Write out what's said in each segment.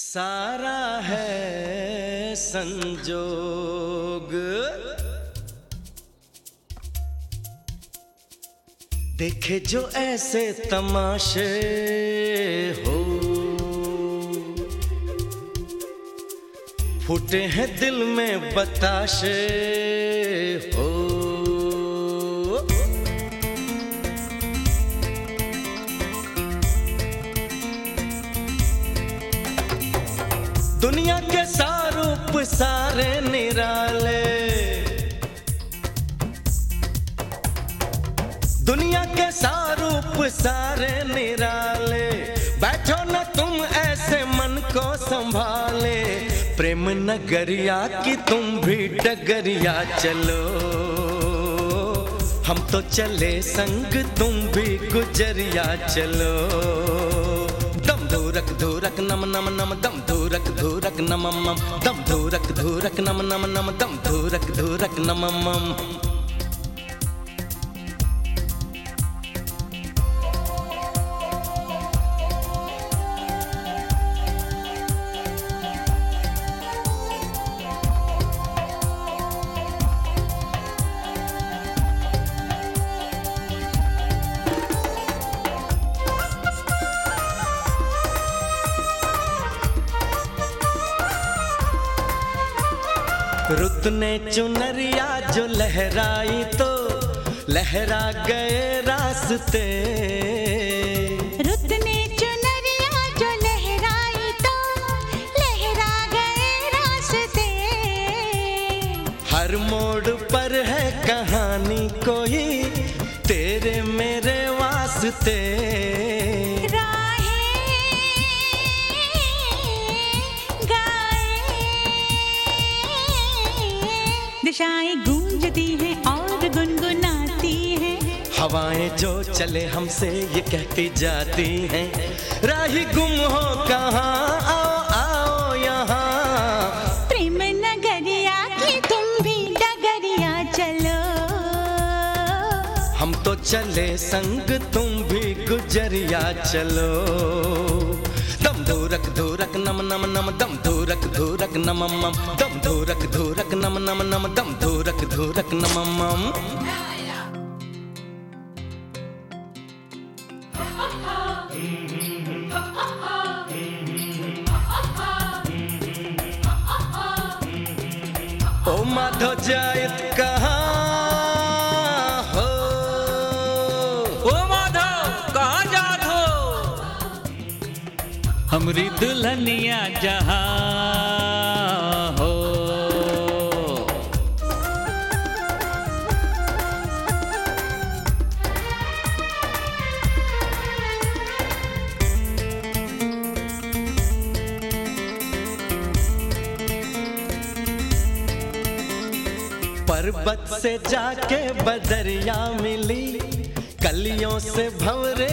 सारा है संजोग। देखे जो ऐसे तमाशे हो। फूटे हैं दिल में बताशे हो। दुनिया के सारूप सारे निराले। दुनिया के सारूप सारे निराले। बैठो न तुम ऐसे मन को संभाले। प्रेम नगरिया की तुम भी डगरिया चलो। हम तो चले संग, तुम भी गुजरिया चलो। धूरक धूरक, नम नम नम, दम, धूरक धूरक, नम, मम, दम, धूरक धूरक, नम नम नम, दम, धूरक धूरक, नम, मम। रुत ने चुनरिया जो लहराई तो लहरा गए रास्ते। रुत ने चुनरिया जो लहराई तो लहरा गए रास्ते। हर मोड़ पर है कहानी कोई तेरे मेरे वास्ते। दिशाएँ गूंजती हैं और गुनगुनाती हैं। हवाएँ जो चले हमसे ये कहती जाती हैं। राही गुम हो कहाँ? आओ आओ यहाँ। प्रेम नगरिया की तुम भी डगरिया चलो। हम तो चले संग तुम भी गुजरिया चलो। दम धूरक धूरक नम नम नम दम धूरक धूरक नम मम दम धूरक धूरक नम नम नम दम धूरक धूरक नम मम ओ माधो जायत कहाँ हमरी दुल्हनिया जहाँ हो। पर्वत से जाके बदरिया मिली कलियों से भंवरे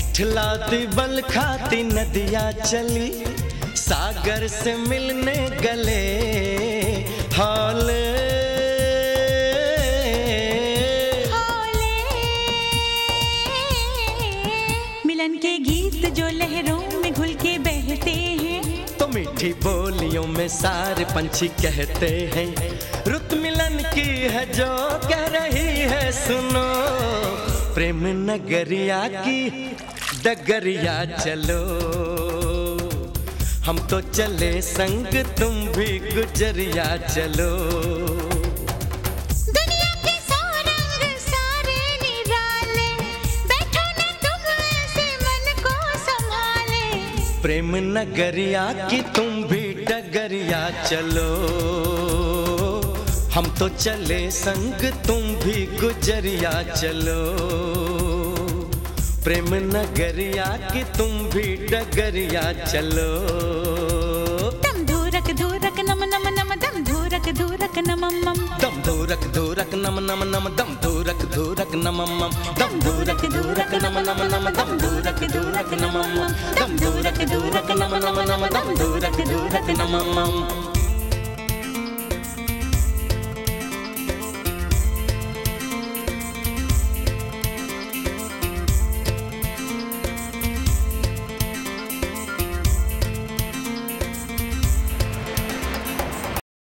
इठलाती बल खाती नदिया चली सागर से मिलने गले हौले। हौले। मिलन के गीत जो लहरों में घुल के बहते हैं। तो मीठी बोलियों में सारे पंछी कहते हैं रुत मिलन की है जो कह रही है सुनो। प्रेम नगरिया की डगरिया चलो। हम तो चले संग तुम भी गुजरिया चलो। दुनिया के सौ रंग सारे निराले बैठो न तुम ऐसे मन को संभाले। प्रेम नगरिया की तुम भी डगरिया चलो। हम तो चले संग तुम भी गुजरिया चलो। प्रेम नगरिया की तुम भी डगरिया चलो। दम धूरक धूरक नम नम नम दम धूरक धूरक नम मम। दम धूरक धूरक नम नम नम दम धूरक धूरक नम मम। दम धूरक धूरक नम नम नम दम धूरक धूरक नम मम। दम धूरक धूरक नम नम नम दम धूरक धूरक नम मम।